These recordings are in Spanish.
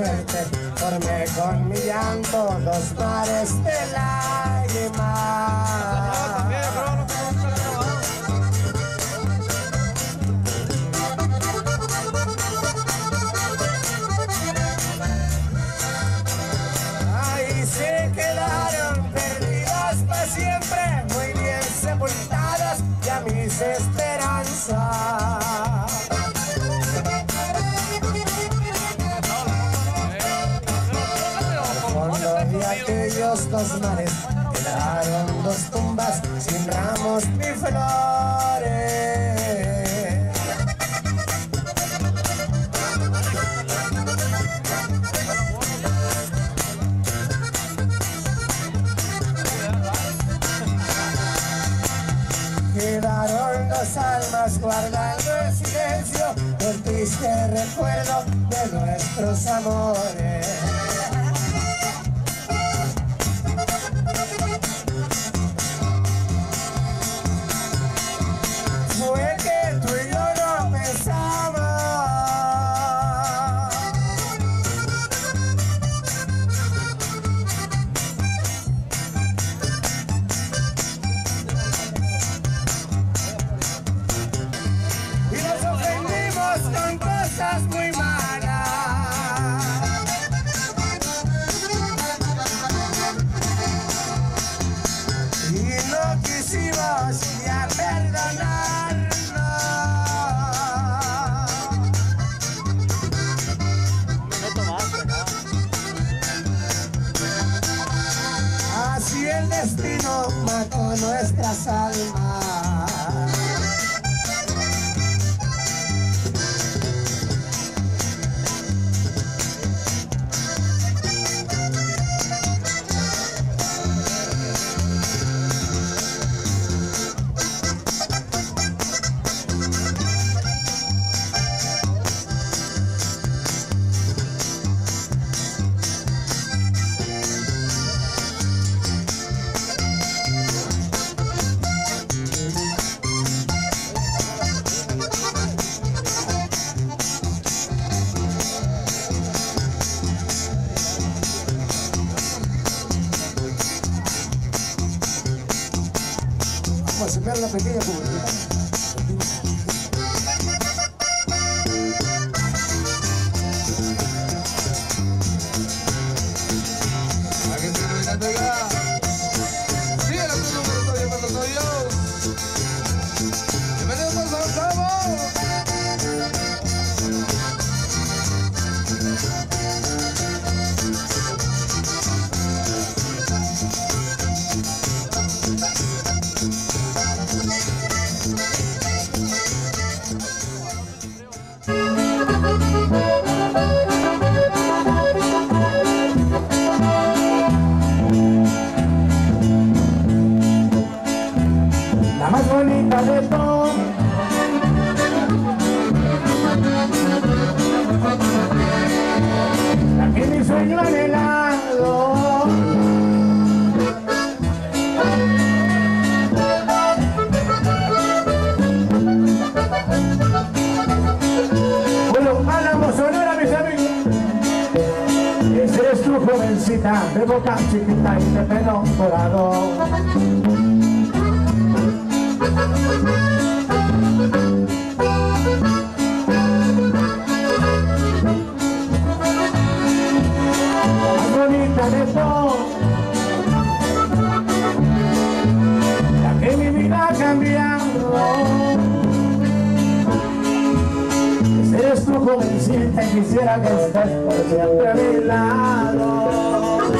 verte, formé con mi llanto los mares de lágrimas. Dos tumbas sin ramos ni flores. Quedaron dos almas guardando el silencio del triste recuerdo de nuestros amores. Vamos a sacar la de boca chiquita y de pelo dorado. bonita de todas. La que mi vida ha cambiado. Eres tu jovencita quisiera que estés por siempre a mi lado.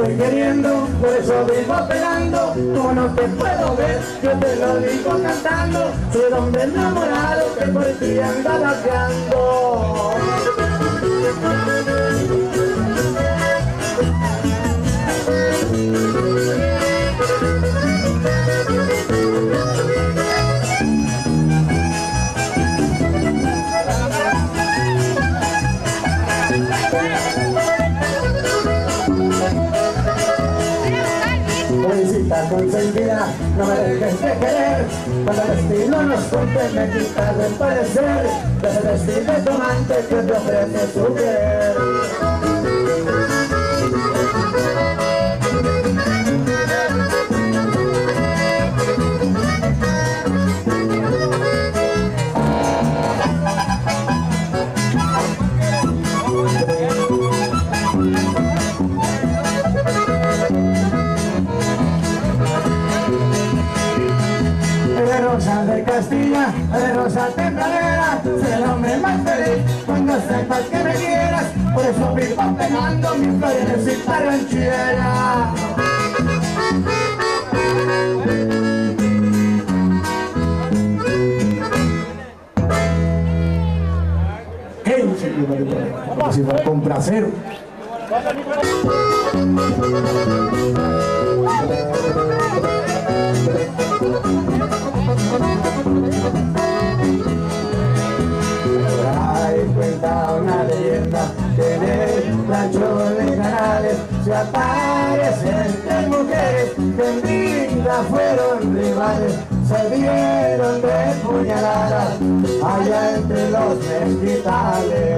estoy queriendo, por eso vivo pegando. Como no te puedo ver, yo te lo digo cantando. Soy hombre enamorado que por ti anda vaqueando. Jovencita consentida, no me dejes de querer. Cuando el destino nos junte me quitas de parecer. De ese destino amante que te ofrece su querer de rosa tempranera, soy el hombre más feliz cuando sepas que me quieras, por eso vivo pegando mi florecita ranchera. ¡Qué Como si fuera con placer. Se aparecen tres mujeres que en vida fueron rivales, se dieron de puñaladas allá entre los mezquitales.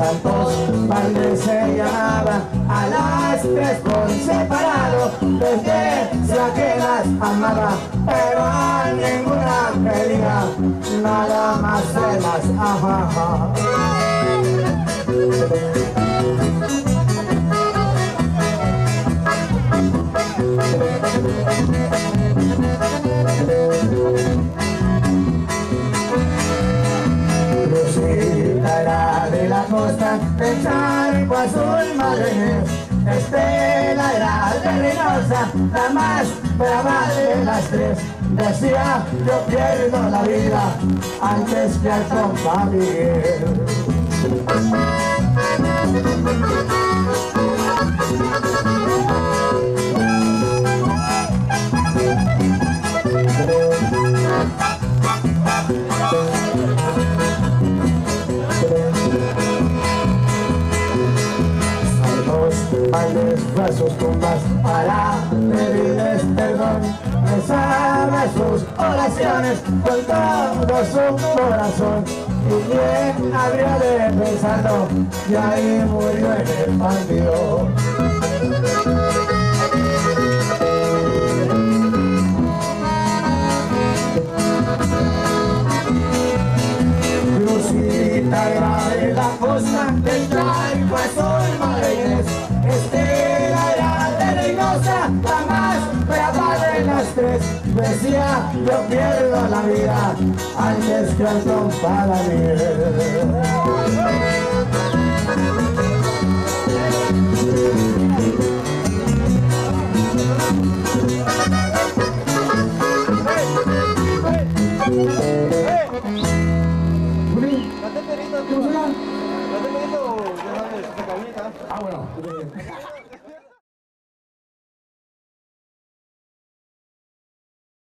Santos Valdés se llamaba a las tres por separado, desde ya que las amaba, pero a ninguna quería, nada más se las. Costa, del charco azul madre Estela era de la más brava de las tres. Decía, yo pierdo la vida antes que al compa. Sus tumbas para pedirles perdón. Rezaba sus oraciones con todo su corazón. Y bien habría de pensarlo, y ahí murió en el panteón. Lucita era de la costa del Traico azul Yo pierdo la vida. Antes que miel Cante